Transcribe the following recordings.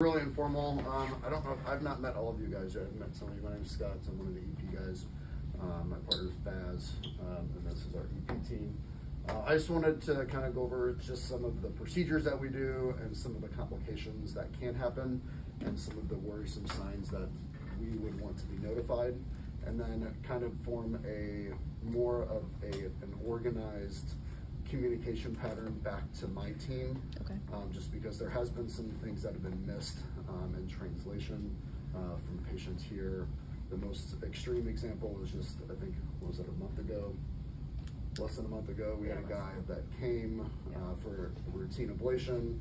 Really informal. Um, I don't know. I've not met all of you guys yet. I've met some of you. My name's Scott. I'm one of the EP guys. Um, my partner's Baz, um, and this is our EP team. Uh, I just wanted to kind of go over just some of the procedures that we do and some of the complications that can happen and some of the worrisome signs that we would want to be notified and then kind of form a more of a, an organized communication pattern back to my team. Okay. Um, just because there has been some things that have been missed um, in translation uh, from patients here. The most extreme example is just, I think, was it a month ago? Less than a month ago, we had a guy that came uh, for routine ablation.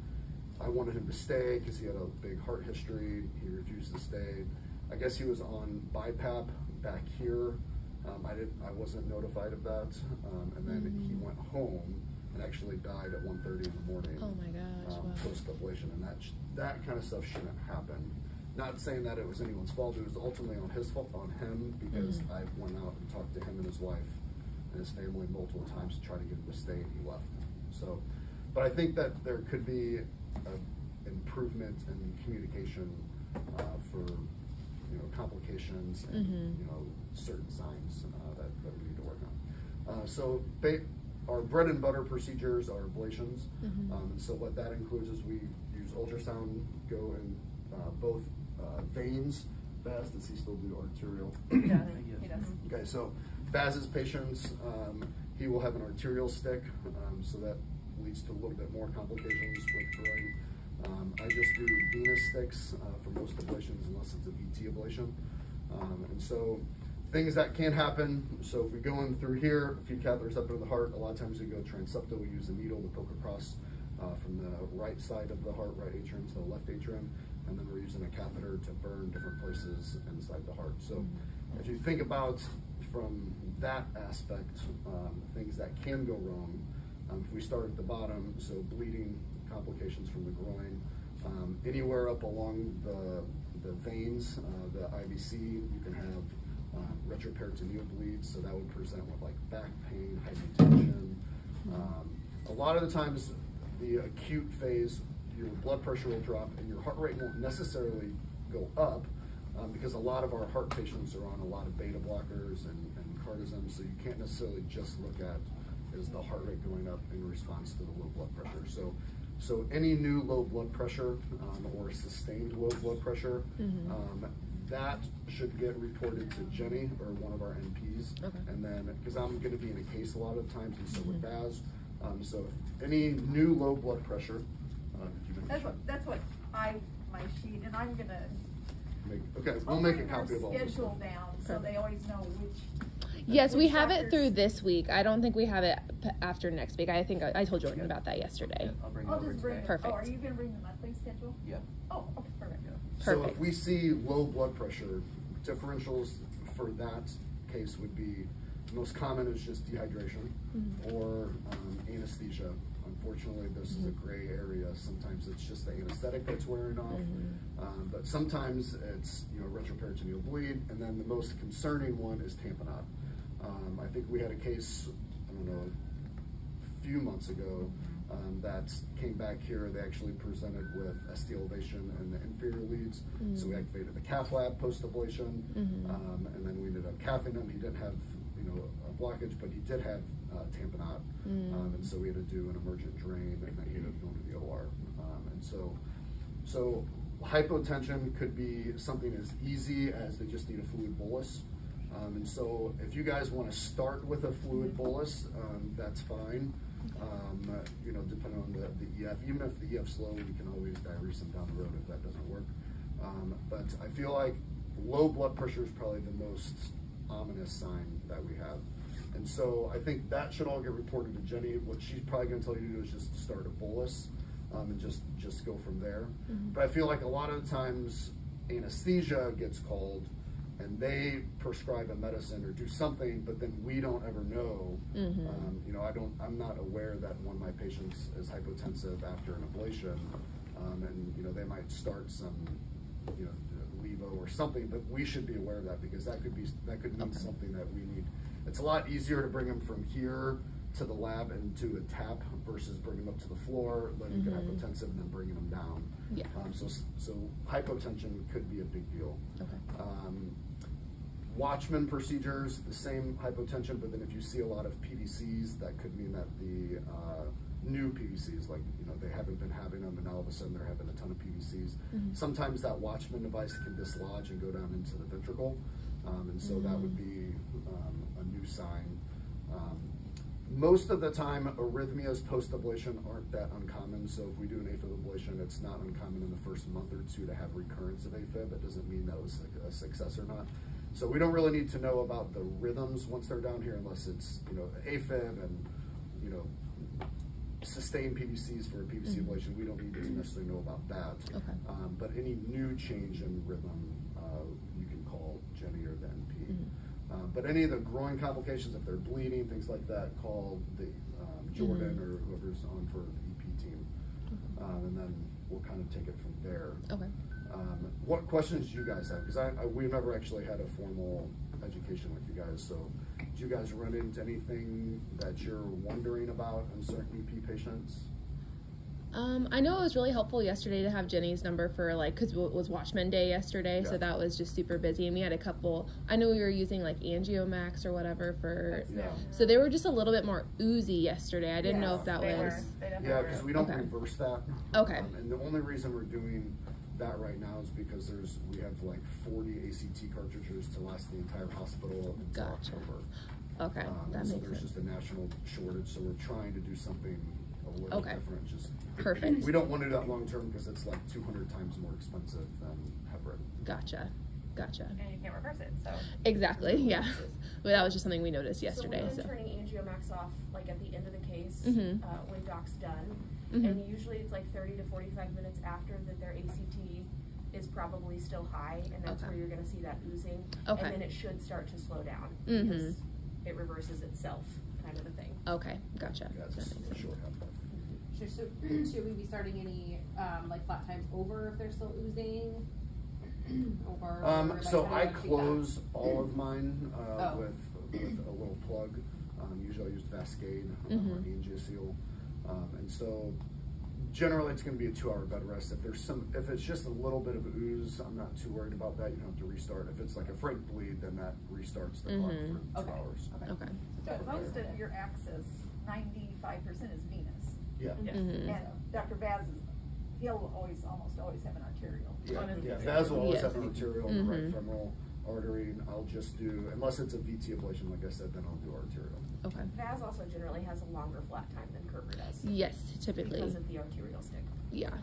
I wanted him to stay because he had a big heart history. He refused to stay. I guess he was on BiPAP back here. Um, I didn't. I wasn't notified of that. Um, and then he Mm. went home and actually died at 1:30 in the morning. Oh my gosh, Um, wow. Post ablation, and that sh- that kind of stuff shouldn't happen. Not saying that it was anyone's fault. It was ultimately on his fault, on him, because Mhm. I went out and talked to him and his wife and his family multiple times to try to get him to stay, and he left. So, but I think that there could be a improvement in communication uh, for you know complications and Mhm. you know certain signs uh, that, that we need to work on. Uh, so ba- our bread and butter procedures are ablations. Mhm. Um, and so what that includes is we use ultrasound, go in uh, both uh, veins. Baz, does he still do arterial? He does, he does. Okay, so Baz's patients, um, he will have an arterial stick, um, so that leads to a little bit more complications with groin. Um, I just do venous sticks uh, for most ablations unless it's a VT ablation. Um, and so things that can happen, so if we go in through here, feed catheters up into the heart, a lot of times we go transeptal, we use a needle to poke across uh, from the right side of the heart, right atrium to the left atrium, and then we're using a catheter to burn different places inside the heart. So if you think about from that aspect, um, things that can go wrong, um, if we start at the bottom, so bleeding complications from the groin, um, anywhere up along the, the veins, uh, the IVC, you can have uh, retroperitoneal bleeds, so that would present with like back pain, hypertension. Um, a lot of the times, the acute phase, your blood pressure will drop and your heart rate won't necessarily go up um, because a lot of our heart patients are on a lot of beta blockers and, and cardizem, so you can't necessarily just look at is the heart rate going up in response to the low blood pressure. So, so any new low blood pressure um, or sustained low blood pressure, Mhm. um, that should get reported to Jenny or one of our NPs. Okay. And then, because I'm going to be in a case a lot of times, and so with Mhm. Baz, um, so any new low blood pressure, uh, you That's what, that's what I, my sheet, and I'm gonna. Make, okay, we'll make a bring copy of all this Schedule stuff. down, so they always know which. Yes, we have it through this week. I don't think we have it p- after next week. I think I, I told Jordan about that yesterday. Yeah, I'll bring it I'll over just bring, today. it- oh, are Perfect. you gonna bring the monthly schedule? Yeah. Oh, okay, perfect. Yeah. So if Perfect. we see low blood pressure, differentials for that case would be, most common is just dehydration Mhm. or um, anesthesia. Unfortunately, this is a Mhm. gray area. Sometimes it's just the anesthetic that's wearing off. Mhm. Um, but sometimes it's, you know, retroperitoneal bleed. And then the most concerning one is tamponade. Um, I think we had a case, I don't know, a few months ago um, that came back here. They actually presented with ST elevation in the inferior leads. So we Mm. activated the cath lab post ablation. Mhm. Um, and then we ended up cathing him. He didn't have, you know, a blockage, but he did have uh, tamponade. Mm. Um, and so we had to do an emergent drain and then he ended up going to the OR. Um, and so, so hypotension could be something as easy as they just need a fluid bolus. Um, and so if you guys want to start with a fluid bolus, um, that's fine. Um, uh, you know, depending on the, the EF, even if the EF's low, we can always diurese them down the road if that doesn't work. Um, but I feel like low blood pressure is probably the most ominous sign that we have. And so I think that should all get reported to Jenny. What she's probably going to tell you to do is just start a bolus um, and just just go from there. Mhm. But I feel like a lot of the times anesthesia gets called and they prescribe a medicine or do something, but then we don't ever know. Mhm. Um, you know, I don't. I'm not aware that one of my patients is hypotensive after an ablation, um, and you know they might start some, you know, levo or something. But we should be aware of that because that could be that could mean Okay. something that we need. It's a lot easier to bring them from here to the lab and to a tap versus bringing them up to the floor, letting them get Mhm. hypotensive, and then bringing them down. Yeah. Um, so, so hypotension could be a big deal. Okay. Um, Watchman procedures, the same hypotension, but then if you see a lot of PVCs, that could mean that the uh, new PVCs, like you know, they haven't been having them, and all of a sudden they're having a ton of PVCs. Mhm. Sometimes that Watchman device can dislodge and go down into the ventricle, um, and so that would be um, a new sign. Most of the time, arrhythmias post ablation aren't that uncommon. So if we do an AFib ablation, it's not uncommon in the first month or two to have recurrence of AFib. It doesn't mean that was a success or not. So we don't really need to know about the rhythms once they're down here, unless it's you know AFib and you know sustained PVCs for a PVC Mhm. ablation. We don't need to necessarily know about that. Okay. Um, but any new change in rhythm, uh, you can call Jenny or the NP. Mhm. Um, but any of the groin complications, if they're bleeding, things like that, call the um, Jordan Mhm. or whoever's on for the EP team, um, and then we'll kind of take it from there. Okay. Um, what questions do you guys have? Because I, I, we've never actually had a formal education with you guys. So, do you guys run into anything that you're wondering about in certain EP patients? Um, I know it was really helpful yesterday to have Jenny's number for like because it was Watchman Day yesterday, Yeah. so that was just super busy, and we had a couple. I know we were using like Angiomax or whatever for, That's Yeah. so they were just a little bit more oozy yesterday. I didn't know if that they was They Yeah, because we don't Okay. reverse that. Okay. Um, and the only reason we're doing that right now is because there's we have like 40 ACT cartridges to last the entire hospital until Gotcha. October. okay. Um, that and so there's sense. just a national shortage, so we're trying to do something a little Okay. different. Just Perfect. We don't want to do that long term because it's like 200 times more expensive than heparin. Gotcha, gotcha. And you can't reverse it, so. Exactly. Yeah. Well, that was just something we noticed yesterday. So we've So. turning Angiomax off like at the end of the case Mhm. uh, when doc's done, Mhm. and usually it's like 30 to 45 minutes after that their ACT is probably still high, and that's Okay. where you're going to see that oozing, Okay. and then it should start to slow down Mhm. because it reverses itself, kind of a thing. Okay. Gotcha. Yeah, That makes a sense. Short half-life. Should, so, should we be starting any um, like flat times over if they're still oozing? over. Um, like, so I you do that? close all of mine uh, Oh. with, with a little plug. Um, usually I use Vascade um, or. Angioseal. Um, and so generally it's going to be a two hour bed rest. If there's some, if it's just a little bit of ooze, I'm not too worried about that. You don't have to restart. If it's like a frank bleed, then that restarts the clock Mhm. for two Okay. hours. Okay. Okay. Good. Most of your access, ninety-five percent is venous. Yeah. Yes. Mhm. And Dr. Vaz is, he'll always, almost always have an arterial. Yeah, on his yeah. VT. Vaz will always Yes. have an arterial in the right Mhm. femoral artery. and I'll just do, unless it's a VT ablation, like I said, then I'll do arterial. Okay. Vaz also generally has a longer flat time than Kerber does. Yes. Typically. Because of the arterial stick. Yeah.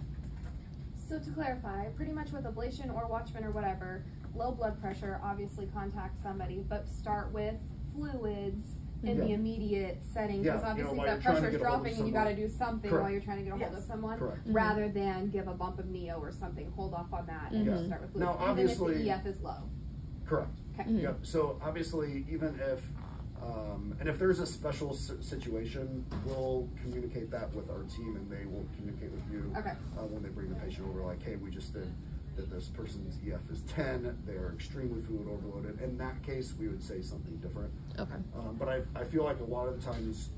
So to clarify, pretty much with ablation or Watchman or whatever, low blood pressure, obviously contact somebody, but start with fluids in the immediate setting Yeah, because you know, obviously while that you're trying to pressure's get a hold of dropping and you someone. got to do something Correct. while you're trying to get a hold of Yes. someone, Correct. Mhm. rather than give a bump of neo or something. Hold off on that and Mhm. just start with fluids, Now, even obviously- if the EF is low. Correct. Okay. Mhm. Yep. So obviously, even if, um, and if there's a special s- situation, we'll communicate that with our team, and they will communicate with you Okay. uh, when they bring the patient over. Like, hey, we just did that. This person's EF is 10. They're extremely fluid overloaded. In that case, we would say something different. Okay. Um, but I, I feel like a lot of the times,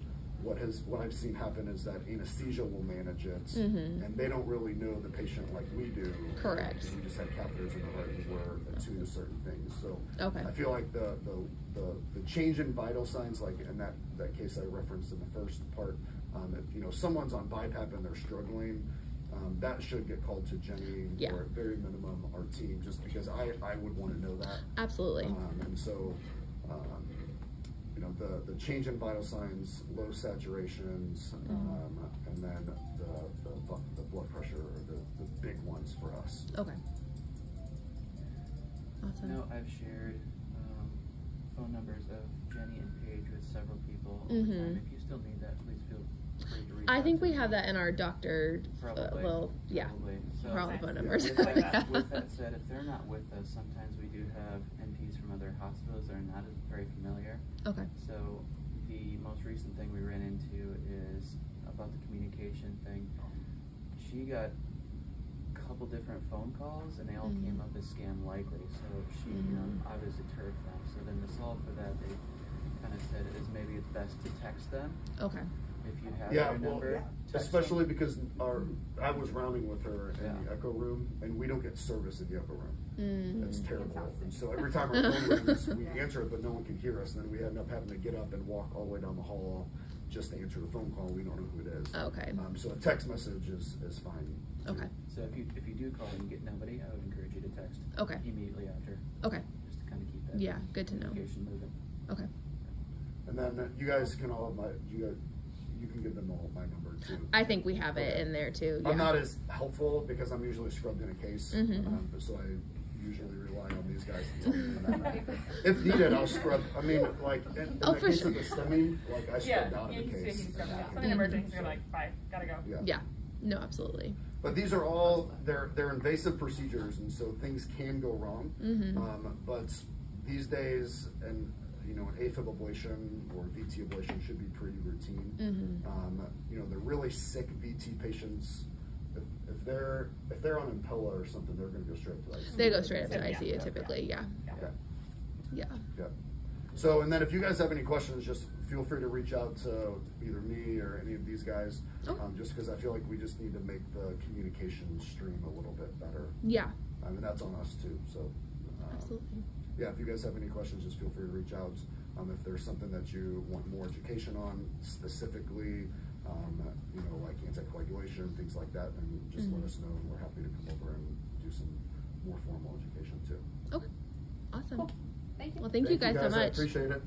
what has what I've seen happen is that anesthesia will manage it, Mhm. and they don't really know the patient like we do. Correct. We just have catheters in the heart and we're attuned to certain things. So Okay. I feel like the, the, the, the change in vital signs, like in that, that case I referenced in the first part, um, if you know someone's on BiPAP and they're struggling, um, that should get called to Jenny Yeah. or at very minimum our team, just because I, I would want to know that. Absolutely. Um, and so, um, you know, the, the change in vital signs, low saturations, um, and then the, the, the blood pressure are the, the big ones for us. Okay. I Awesome. know I've shared um, phone numbers of Jenny and Paige with several people over Mhm. time. If you still need that, please feel free to reach I think we have that in our doctor. Uh, Probably. well, yeah. Probably. So, For all the Okay. phone numbers. With that, with that said, if they're not with us, sometimes we do have NPs from other hospitals that are not as very familiar. Okay. So the most recent thing we ran into is about the communication thing. She got a couple different phone calls and they all Mhm. came up as scam likely. So she, you know, Mhm. obviously turfed them. So then to solve for that, they kind of said is maybe it's best to text them Okay. If you have Yeah, their well, number. yeah. text Especially them. because our, I was rounding with her in the Yeah. echo room, and we don't get service in the echo room. Mm. It's terrible. And so every time our phone rings, we answer it, but no one can hear us. And then we end up having to get up and walk all the way down the hall just to answer the phone call. We don't know who it is. Okay. Um, so a text message is, is fine. too. Okay. So if you if you do call and you get nobody, I would encourage you to text. Okay. Immediately after, Okay. just to kind of keep that. Yeah, good to know. Communication moving. Okay. And then you guys can all have my, you guys, you can give them all my number too. I think we have it in there too. Yeah. I'm not as helpful because I'm usually scrubbed in a case, Mhm. um, so I usually rely on these guys to tell me when I'm- If needed, I'll scrub, I mean, like, in, in Oh, the for case sure. of the STEMI, like, I Yeah, out of the case. see he's got that- an emergency, you're like, bye, gotta go. Yeah. Yeah. No, absolutely. But these are all, they're, they're invasive procedures, and so things can go wrong. Mhm. Um, but these days, and, you know, an AFib ablation or VT ablation should be pretty routine. Mhm. Um, you know, the really sick VT patients, if, if they're, if they're on Impella or something, they're gonna go straight to ICU. They go straight up to Yeah. ICU typically. Yeah. Okay, Yeah. yeah. So, and then if you guys have any questions, just feel free to reach out to either me or any of these guys. Oh. Um, just because I feel like we just need to make the communication stream a little bit better. Yeah. I mean, that's on us too, so. uh, Absolutely. Yeah, if you guys have any questions, just feel free to reach out. Um, if there's something that you want more education on specifically, um, you know, like anticoagulation, things like that, then just let Mhm. us know and we're happy to come over and do some more formal education too. Okay. Awesome. Cool. Thank you. Well, thank, you guys, so I much. appreciate it.